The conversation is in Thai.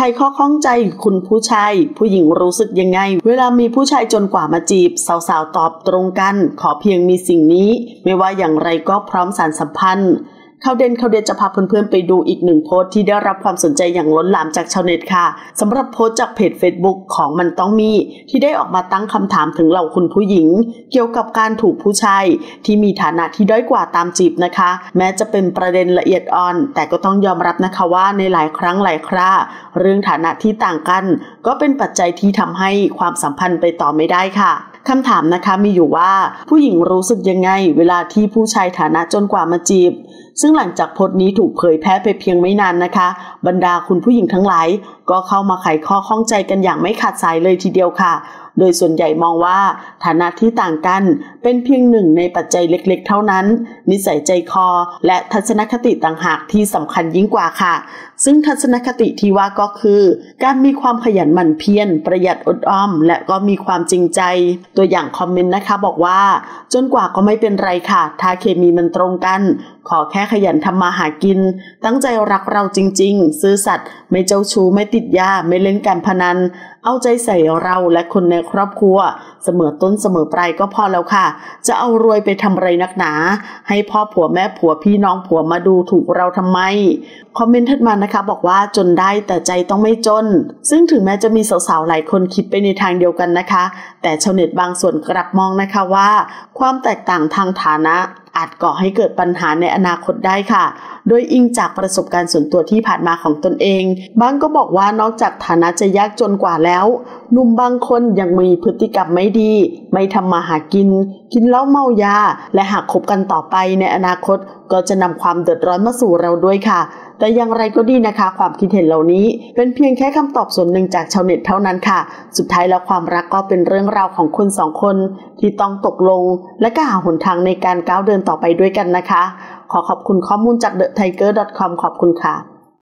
ครข้อข้องใจคุณผู้ชาย ผู้หญิงรู้สึกยังไง เวลามีผู้ชายจนกว่ามาจีบ สาวๆตอบตรงกัน ขอเพียงมีสิ่งนี้ ไม่ว่าอย่างไรก็พร้อมสารสัมพันธ์ ข่าวเด่นข่าวเด่นจะพาเพื่อนๆไปดูอีกหนึ่งโพสต์ที่ได้รับความสนใจอย่างล้นหลามจากชาวเน็ตค่ะสำหรับโพสต์จากเพจ Facebook ของมันต้องมี ที่ได้ออกมาตั้งคำถามถึงเหล่าคุณผู้หญิง เกี่ยวกับการถูกผู้ชายที่มีฐานะที่ด้อยกว่าตามจีบนะคะ แม้จะเป็นประเด็นละเอียดอ่อน แต่ก็ต้องยอมรับนะคะว่าในหลายครั้งหลายครา เรื่องฐานะที่ต่างกัน ก็เป็นปัจจัยที่ทำให้ความสัมพันธ์ไปต่อไม่ได้ค่ะคำถามนะคะมีอยู่ว่าผู้หญิงรู้สึกยังไง เวลาที่ผู้ชายฐานะจนกว่ามาจีบ ซึ่งหลังจากโพสต์นี้ถูกเผยแพร่ไปเพียงไม่นานนะคะ บรรดาคุณผู้หญิงทั้งหลายก็เข้ามาไขข้อข้องใจกันอย่างไม่ขาดสายเลยทีเดียวค่ะ โดยส่วนใหญ่มองว่าฐานะที่ต่างกันเป็นเพียงหนึ่งในปัจจัยเล็กๆ เท่านั้น นิสัยใจคอ และทัศนคติต่างหากที่สำคัญยิ่งกว่าค่ะ ซึ่งทัศนคติที่ว่าก็คือ การมีความขยันหมั่นเพียรประหยัดอดออม และก็มีความจริงใจ ตัวอย่างคอมเมนต์นะคะบอกว่า จนกว่าก็ไม่เป็นไรค่ะ ถ้าเคมีมันตรงกัน ขอแค่ขยันทำมาหากิน ตั้งใจรักเราจริง ๆ ซื้อสัตว์ไม่เจ้าชู้ไม่ติดยาไม่เล่นการพนัน เอาใจใส่เราและคนในครอบครัว เสมอต้นเสมอปลายก็พอแล้วค่ะ จะเอารวยไปทำไรนักหนา ให้พ่อผัวแม่ผัวพี่น้องผัวมาดูถูกเราทำไม คอมเมนต์ถัดมานะคะ บอกว่าจนได้แต่ใจต้องไม่จน ซึ่งถึงแม้จะมีสาวๆหลายคนคิดไปในทางเดียวกันนะคะ แต่ชาวเน็ตบางส่วนกลับมองนะคะว่า ความแตกต่างทางฐานะ อาจก่อให้เกิดปัญหาในอนาคตได้ค่ะ โดยอิงจากประสบการณ์ส่วนตัวที่ผ่านมาของตนเอง บางก็บอกว่านอกจากฐานะจะยากจนกว่าแล้ว หนุ่มบางคนยังมีพฤติกรรมไม่ดี ไม่ทำมาหากิน กินเหล้าเมายา และหากคบกันต่อไปในอนาคต ก็จะนำความเดือดร้อนมาสู่เราด้วยค่ะ แต่อย่างไรก็ดีนะคะ ความคิดเห็นเหล่านี้ เป็นเพียงแค่คำตอบส่วนหนึ่งจากชาวเน็ตเท่านั้นค่ะ สุดท้ายแล้วความรักก็เป็นเรื่องราวของคนสองคน ที่ต้องตกลง และก็หาหนทางในการก้าวเดินต่อไปด้วยกันนะคะ ขอขอบคุณข้อมูลจาก thetiger.com ขอบคุณค่ะ